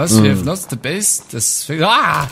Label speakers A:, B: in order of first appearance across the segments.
A: Was? Mm. We have lost the base? Das... Ah!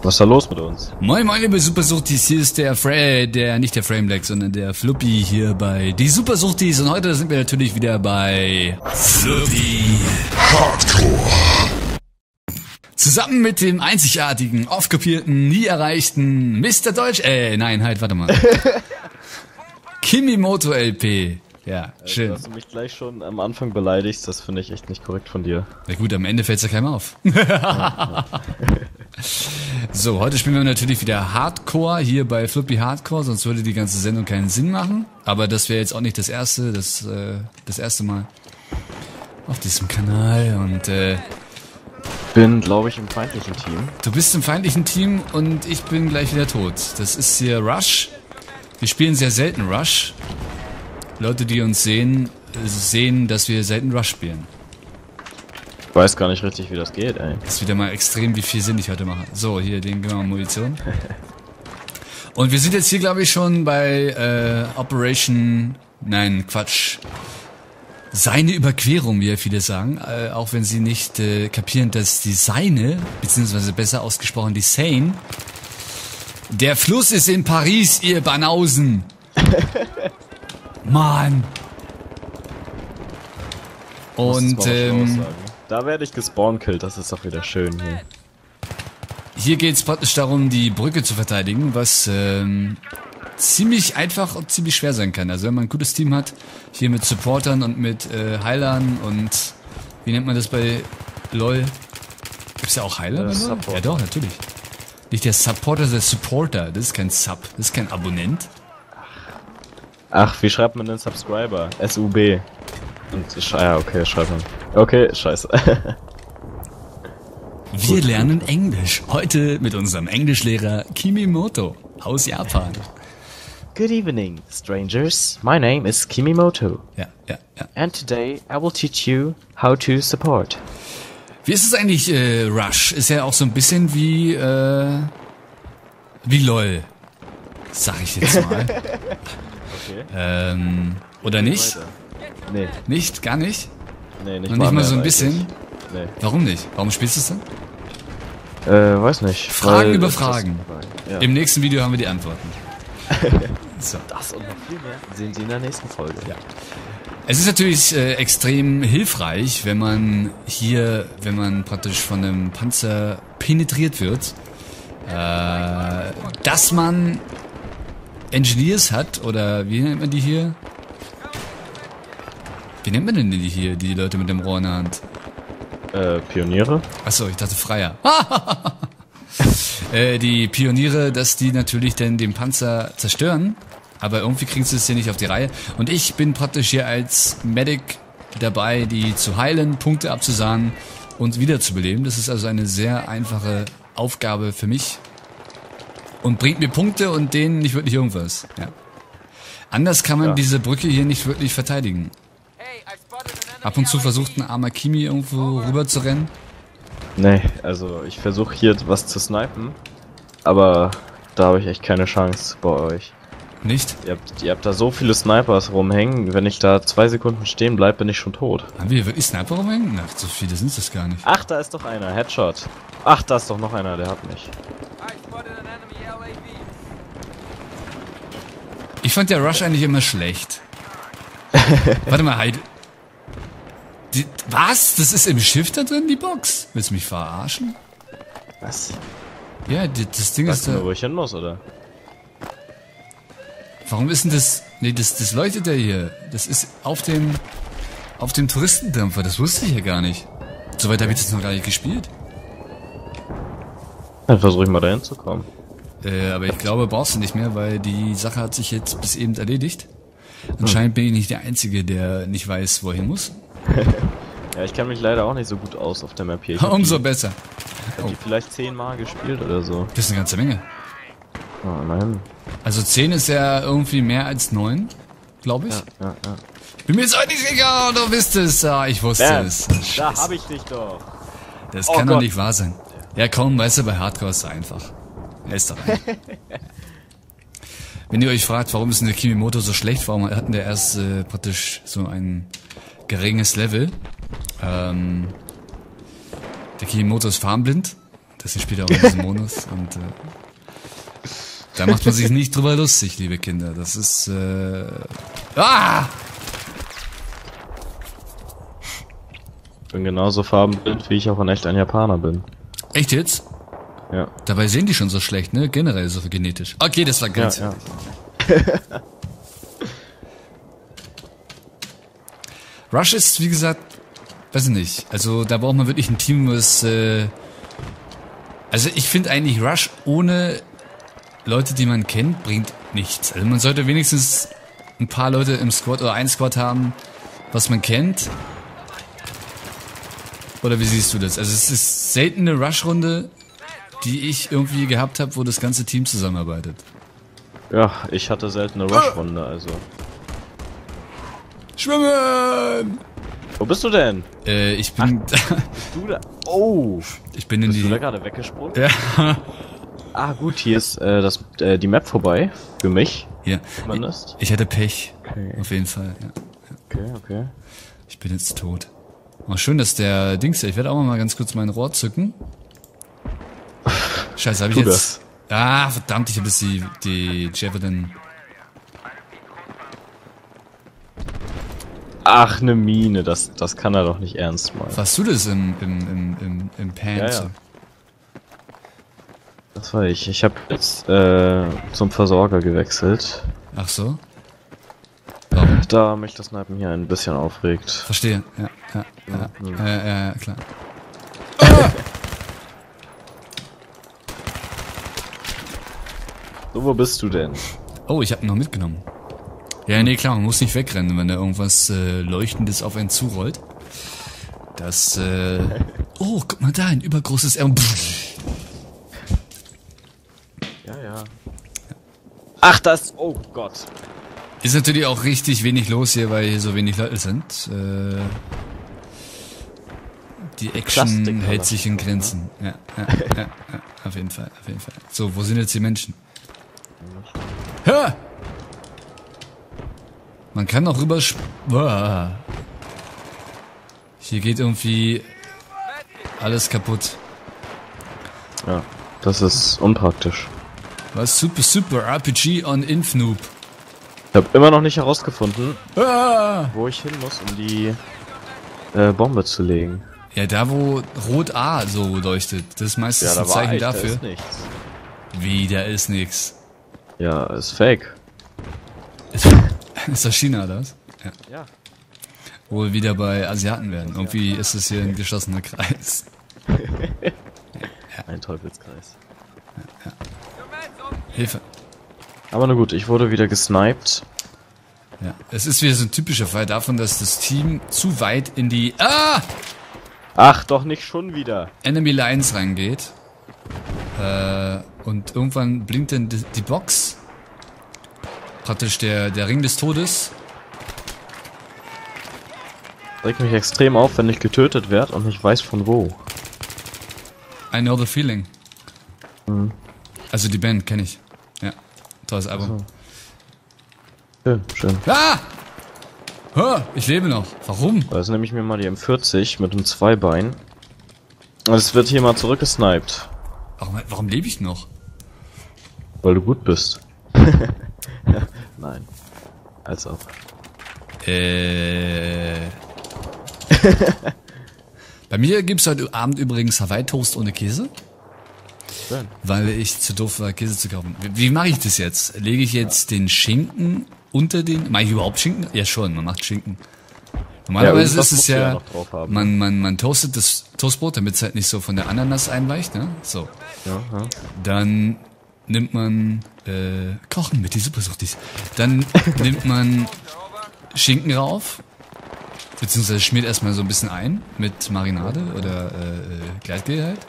B: Was ist da los mit uns?
A: Moin moin liebe Supersuchtis, hier ist der Fra der, nicht der Frameblack, sondern der Fluppy hier bei Die Supersuchtis und heute sind wir natürlich wieder bei Fluppy Hardcore. Zusammen mit dem einzigartigen, oft kopierten, nie erreichten Mr. Deutsch, äh, nein, halt, warte mal. Kimimoto LP. Ja, schön.
B: Dass du mich gleich schon am Anfang beleidigst, das finde ich echt nicht korrekt von dir.
A: Na gut, am Ende fällt's ja keinem auf. so, heute spielen wir natürlich wieder Hardcore hier bei Flippy Hardcore, sonst würde die ganze Sendung keinen Sinn machen. Aber das wäre jetzt auch nicht das erste, das, äh, das erste Mal auf diesem Kanal und äh,
B: bin, glaube ich, im feindlichen Team.
A: Du bist im feindlichen Team und ich bin gleich wieder tot. Das ist hier Rush. Wir spielen sehr selten Rush. Leute, die uns sehen, sehen, dass wir selten Rush spielen.
B: Ich weiß gar nicht richtig, wie das geht, ey.
A: Das ist wieder mal extrem, wie viel Sinn ich heute mache. So, hier, den gehen wir mal Munition. Und wir sind jetzt hier, glaube ich, schon bei äh, Operation... Nein, Quatsch. Seine Überquerung, wie ja viele sagen, äh, auch wenn sie nicht äh, kapieren, dass die Seine, beziehungsweise besser ausgesprochen die Seine, der Fluss ist in Paris, ihr Banausen. Mann. Und ähm,
B: da werde ich gespawnkillt, das ist doch wieder schön hier.
A: Hier geht es praktisch darum, die Brücke zu verteidigen, was ähm, ziemlich einfach und ziemlich schwer sein kann. Also wenn man ein gutes Team hat, hier mit Supportern und mit äh, Heilern und wie nennt man das bei LOL? Gibt's ja auch Heiler? Äh, ja doch, natürlich. Nicht der Supporter, der Supporter. Das ist kein Sub, das ist kein Abonnent.
B: Ach, wie schreibt man denn Subscriber? S-U-B. Und, ja, okay, schreibt man. Okay, scheiße.
A: Wir lernen Englisch. Heute mit unserem Englischlehrer Kimimoto aus Japan.
C: Good evening, strangers. My name is Kimimoto.
A: Ja, ja, ja.
C: And today I will teach you how to support.
A: Wie ist es eigentlich, äh, Rush? Ist ja auch so ein bisschen wie, äh, wie LOL. Sag ich jetzt mal. okay. Ähm, oder nicht?
B: Nee.
A: Nicht? Gar nicht?
B: Nee, nicht
A: Und nicht mal so ein bisschen? Nee. Warum nicht? Warum spielst du es
B: dann? Äh, weiß nicht.
A: Fragen über Fragen. Ja. Im nächsten Video haben wir die Antworten.
B: so. Das und noch viel mehr sehen Sie in der nächsten Folge.
A: Ja. Es ist natürlich äh, extrem hilfreich, wenn man hier, wenn man praktisch von einem Panzer penetriert wird, äh, dass man Engineers hat, oder wie nennt man die hier? Wie nennt man denn die hier, die Leute mit dem Rohr in der Hand?
B: Äh, Pioniere?
A: Achso, ich dachte Freier. äh, die Pioniere, dass die natürlich dann den Panzer zerstören. Aber irgendwie kriegen sie es hier nicht auf die Reihe. Und ich bin praktisch hier als Medic dabei, die zu heilen, Punkte abzusahnen und wiederzubeleben. Das ist also eine sehr einfache Aufgabe für mich. Und bringt mir Punkte und denen nicht wirklich irgendwas. Ja. Anders kann man ja. diese Brücke hier nicht wirklich verteidigen. Ab und zu versucht ein armer Kimi irgendwo rüber zu rennen.
B: Nee, also ich versuche hier was zu snipen, aber da habe ich echt keine Chance bei euch.
A: Nicht?
B: Ihr habt, ihr habt da so viele Snipers rumhängen, wenn ich da zwei Sekunden stehen bleibe, bin ich schon tot.
A: Haben wir wirklich Sniper rumhängen? Ach, so viele sind es gar nicht.
B: Ach, da ist doch einer, Headshot. Ach, da ist doch noch einer, der hat mich.
A: Ich fand der Rush eigentlich immer schlecht. Warte mal, Heide. Die, was? Das ist im Schiff da drin, die Box? Willst du mich verarschen?
B: Was?
A: Ja, die, das Ding weißt ist da...
B: Nur, wo ich hin muss, oder?
A: Warum ist denn das... Nee, das, das leuchtet ja hier. Das ist auf dem... Auf dem Touristendampfer. Das wusste ich ja gar nicht. Soweit habe ich das noch gar nicht gespielt.
B: Dann versuche ich mal dahin zu kommen.
A: Äh, aber ich glaube, brauchst du nicht mehr, weil die Sache hat sich jetzt bis eben erledigt. Anscheinend bin ich nicht der Einzige, der nicht weiß, wohin muss.
B: ja, ich kenne mich leider auch nicht so gut aus auf der Map hier.
A: Umso die, besser.
B: Ich habe oh. die vielleicht zehnmal gespielt oder so.
A: Das ist eine ganze Menge.
B: Oh, immerhin.
A: Also zehn ist ja irgendwie mehr als neun, glaube ich.
B: Ja, ja, ja.
A: Bin mir jetzt auch nicht sicher, du wisst es. Ah, ich wusste Bam. es.
B: Scheiße. Da hab ich dich doch.
A: Das oh kann Gott. doch nicht wahr sein. Ja komm, weißt du, bei Hardcore ist es einfach. Er ist doch Wenn ihr euch fragt, warum ist denn der Kimimoto so schlecht, warum hatten der erst äh, praktisch so ein geringes Level, Ähm, der Kiyomoto ist farbenblind. Deswegen spielt er auch in diesem Modus. Und äh, da macht man sich nicht drüber lustig, liebe Kinder. Das ist... Äh, ah!
B: Bin genauso farbenblind, wie ich auch in echt ein Japaner bin.
A: Echt jetzt?
B: Ja.
A: Dabei sehen die schon so schlecht, ne? Generell so genetisch. Okay, das war
B: Ja,
A: ganz...
B: ja.
A: Rush ist, wie gesagt, weiß ich nicht. Also da braucht man wirklich ein Team, was... Äh, also ich finde eigentlich Rush ohne Leute, die man kennt, bringt nichts. Also man sollte wenigstens ein paar Leute im Squad oder ein Squad haben, was man kennt. Oder wie siehst du das? Also es ist selten eine Rush-Runde, die ich irgendwie gehabt habe, wo das ganze Team zusammenarbeitet.
B: Ja, ich hatte selten eine Rush-Runde, also.
A: Schwimmen!
B: Wo bist du denn?
A: Äh, ich bin,
B: Du da. Oh!
A: ich bin in
B: Bist du da
A: die,
B: gerade weggesprungen?
A: ja,
B: Ah, gut, hier ist äh, das, äh, die Map vorbei. Für mich,
A: hier.
B: zumindest.
A: Ich hatte Pech.
B: Okay.
A: Auf jeden Fall, ja.
B: Okay, okay.
A: Ich bin jetzt tot. Oh, schön, dass der Dings, ich werde auch mal ganz kurz mein Rohr zücken. Scheiße, habe ich
B: Tu
A: jetzt... Ah, verdammt, ich habe jetzt die, die Javelin...
B: Ach, ne Mine, das, das kann er doch nicht ernst meinen.
A: Warst du das im, im, im, im, im Pan?
B: Ja, ja. Das war ich. Ich habe jetzt äh, zum Versorger gewechselt.
A: Ach so? Warum?
B: Da mich das Snipen hier ein bisschen aufregt.
A: Verstehe. Ja, ja, ja,
B: Mhm.
A: ja, ja, ja, klar.
B: So, wo bist du denn?
A: Oh, ich habe ihn noch mitgenommen. Ja, nee, klar, man muss nicht wegrennen, wenn da irgendwas äh, Leuchtendes auf einen zurollt. Das, äh... Oh, guck mal da, ein übergroßes R.
B: Ja, ja. Ach, das. Oh Gott.
A: Ist natürlich auch richtig wenig los hier, weil hier so wenig Leute sind. Äh, die Action
B: Plastik-
A: hält sich in Grenzen. Ja, ja, ja, ja, auf jeden Fall, auf jeden Fall. So, wo sind jetzt die Menschen? Hör! Man kann auch rüber... Hier geht irgendwie alles kaputt.
B: Ja, das ist unpraktisch.
A: Was? Super, super RPG on Infnoob.
B: Ich habe immer noch nicht herausgefunden,
A: Ah!
B: wo ich hin muss, um die äh, Bombe zu legen.
A: Ja, da wo Rot A so leuchtet, das ist meistens ein Zeichen
B: da
A: dafür.
B: ist nichts.
A: Wie, da ist nix.
B: Ja, ist fake.
A: Ist, das China das? Ja.
B: Ja.
A: Wohl wieder bei Asiaten werden. Irgendwie ist es hier ein geschlossener Kreis.
B: Ein Teufelskreis.
A: Hilfe.
B: Aber na gut, ich wurde wieder gesniped.
A: Ja. Es ist wieder so ein typischer Fall davon, dass das Team zu weit in die ah!
B: Ach, doch nicht schon wieder.
A: Enemy Lines reingeht. Äh, und irgendwann blinkt dann die, die Box. Praktisch der, der Ring des Todes.
B: Regt mich extrem auf, wenn ich getötet werde und ich weiß von wo.
A: I know the feeling. Also die Band kenne ich. Ja. Tolles Album.
B: Schön, schön.
A: Ah! Hör, ich lebe noch. Warum?
B: Da ist nämlich mir mal die M40 mit einem Zweibein. Und es wird hier mal zurückgesniped,
A: Warum, warum lebe ich noch?
B: weil du gut bist. Nein. Als ob.
A: Äh. Bei mir gibt's heute Abend übrigens Hawaii Toast ohne Käse,
B: Schön.
A: weil ich zu doof war, Käse zu kaufen. Wie, wie mache ich das jetzt? Lege ich jetzt den Schinken unter den. Mache ich überhaupt Schinken? Ja schon, man macht Schinken. Normalerweise
B: irgendwas
A: ist es
B: ja
A: ja, man, man, man toastet das Toastbrot, damit es halt nicht so von der Ananas einweicht, ne? So.
B: Ja, ja.
A: Dann nimmt man äh, Kochen mit die Supersuchtis. Dann nimmt man Schinken rauf, beziehungsweise schmiert erstmal so ein bisschen ein mit Marinade oder äh, äh, Gleitgel halt.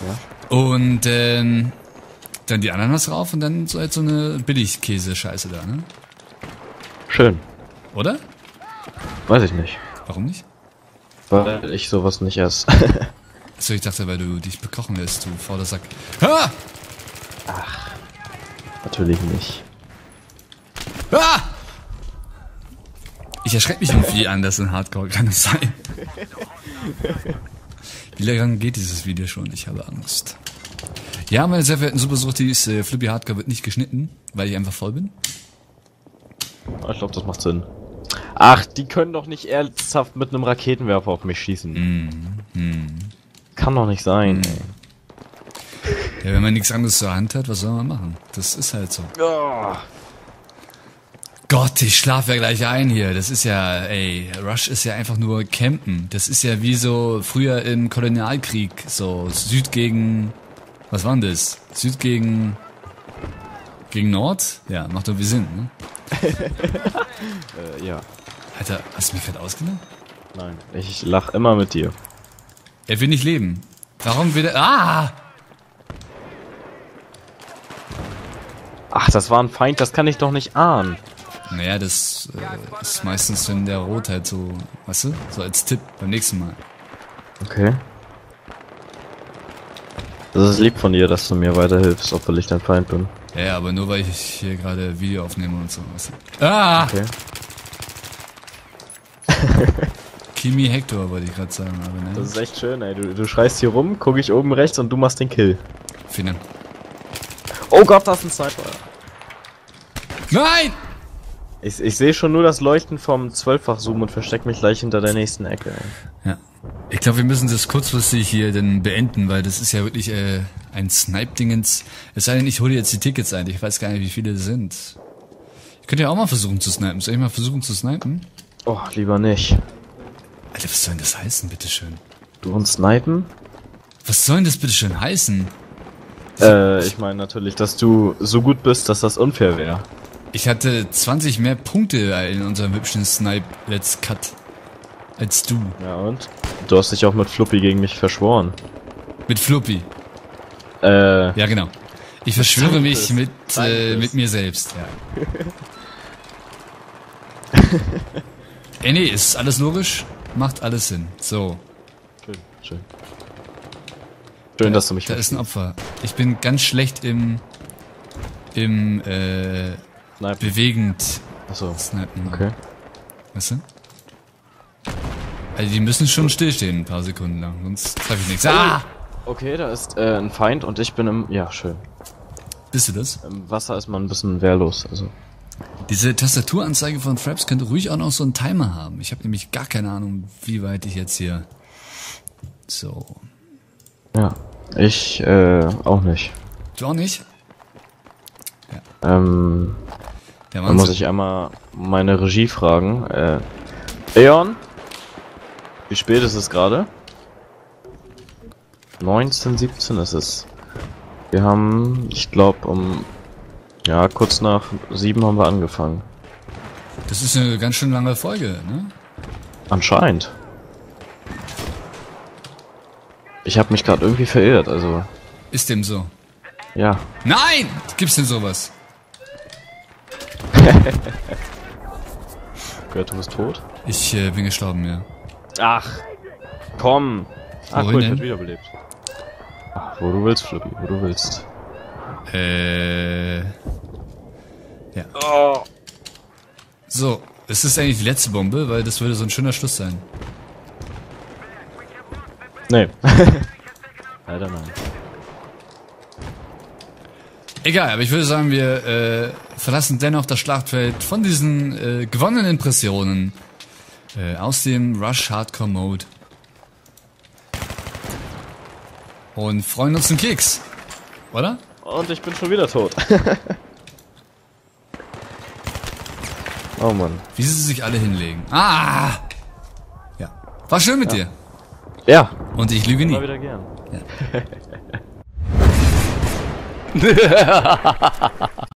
B: Ja.
A: Und ähm, dann die Ananas rauf und dann so halt so eine Billigkäse-Scheiße da, ne?
B: Schön.
A: Oder?
B: Weiß ich nicht.
A: Warum nicht?
B: Weil ich sowas nicht esse.
A: Achso, ich dachte, weil du dich bekochen lässt, du fauler Sack. Ha!
B: Natürlich nicht.
A: Ah! Ich erschrecke mich irgendwie anders in Hardcore, kann es sein? Wie lange geht dieses Video schon? Ich habe Angst. Ja, meine sehr verehrten Supersuchtis, äh, Flippy Hardcore wird nicht geschnitten, weil ich einfach voll bin.
B: Ich glaube, das macht Sinn. Ach, die können doch nicht ernsthaft mit einem Raketenwerfer auf mich schießen.
A: Mm,
B: Kann doch nicht sein.
A: Ja, wenn man nichts anderes zur Hand hat, was soll man machen? Das ist halt so.
B: Oh.
A: Gott, ich schlaf ja gleich ein hier. Das ist ja, ey, Rush ist ja einfach nur Campen. Das ist ja wie so früher im Kolonialkrieg, so Süd gegen, was war denn das? Süd gegen, gegen Nord? Ja, macht doch wie Sinn, ne?
B: Äh, ja.
A: Alter, hast du mich gerade ausgenommen?
B: Nein. Ich lach immer mit dir.
A: Er will nicht leben. Warum will er, ah!
B: Ach, das war ein Feind, das kann ich doch nicht ahnen.
A: Naja, das äh, ist meistens, wenn der Rot halt so, weißt du, so als Tipp beim nächsten Mal.
B: Okay. Das ist lieb von dir, dass du mir weiterhilfst, obwohl ich dein Feind bin.
A: Ja, aber nur weil ich hier gerade Video aufnehme und so. Weißt du? Ah!
B: Okay.
A: Kimi Hector wollte ich gerade sagen, aber ne.
B: Das ist echt schön, ey. Du, du schreist hier rum, guck ich oben rechts und du machst den Kill.
A: Vielen Dank.
B: Oh Gott, das ist ein Sniper.
A: Nein!
B: Ich, ich sehe schon nur das Leuchten vom Zwölffach-Zoom und versteck mich gleich hinter der nächsten Ecke. Ey.
A: Ja. Ich glaube, wir müssen das kurzfristig hier dann beenden, weil das ist ja wirklich äh, ein Snipe-Dingens. Es sei denn, ich hole jetzt die Tickets ein. Ich weiß gar nicht, wie viele es sind. Ich könnte ja auch mal versuchen zu snipen. Soll ich mal versuchen zu snipen?
B: Oh, lieber nicht.
A: Alter, was soll denn das heißen, bitteschön?
B: Du und Snipen?
A: Was soll denn das bitteschön heißen?
B: Äh, ich meine natürlich, dass du so gut bist, dass das unfair wäre.
A: Ich hatte 20 mehr Punkte in unserem hübschen Snipe Let's Cut als du.
B: Ja und? Du hast dich auch mit Fluppy gegen mich verschworen.
A: Mit Fluppy.
B: Äh,
A: Ja, genau. Ich verschwöre mich mit, äh, mit mir selbst. Ja. Ey, nee, ist alles logisch? Macht alles Sinn. So.
B: schön, schön. Schön, dass du mich
A: Da ist ein Opfer. Ich bin ganz schlecht im im äh,
B: Snipen.
A: bewegend
B: Achso,
A: snipen.
B: okay.
A: Weißt du? Also die müssen schon stillstehen ein paar Sekunden lang, sonst treffe ich nichts. Ah!
B: Okay, da ist äh, ein Feind und ich bin im... Ja, schön.
A: Bist du das?
B: Im Wasser ist man ein bisschen wehrlos, also...
A: Diese Tastaturanzeige von Fraps könnte ruhig auch noch so einen Timer haben. Ich habe nämlich gar keine Ahnung, wie weit ich jetzt hier. So.
B: Ja. Ich, äh, auch nicht.
A: Du auch nicht?
B: Ähm,
A: Der
B: dann muss ich einmal meine Regie fragen. Äh, Eon? Wie spät ist es gerade? 19, 17 ist es. Wir haben, ich glaube, um, ja, kurz nach 7 haben wir angefangen.
A: Das ist eine ganz schön lange Folge, ne?
B: Anscheinend. Ich habe mich gerade irgendwie verirrt, also,
A: Ist dem so.
B: ja.
A: Nein! Gibt's denn sowas?
B: Gehört, du bist tot?
A: Ich äh, bin gestorben, ja.
B: Ach, komm. Ach,
A: Wohin
B: cool, ich werd wiederbelebt. Ach, wo du willst, Flippy, wo du willst.
A: Äh. Ja.
B: Oh.
A: So, es ist eigentlich die letzte Bombe, weil das würde so ein schöner Schluss sein.
B: Nee. Leider nein.
A: Egal, aber ich würde sagen, wir äh, verlassen dennoch das Schlachtfeld von diesen äh, gewonnenen Impressionen äh, aus dem Rush Hardcore Mode. Und freuen uns einen Keks. Oder?
B: Und ich bin schon wieder tot. oh Mann.
A: Wie sie sich alle hinlegen. Ah! Ja. War schön mit dir.
B: Ja,
A: Und ich lüge nie.
B: mal wieder gern.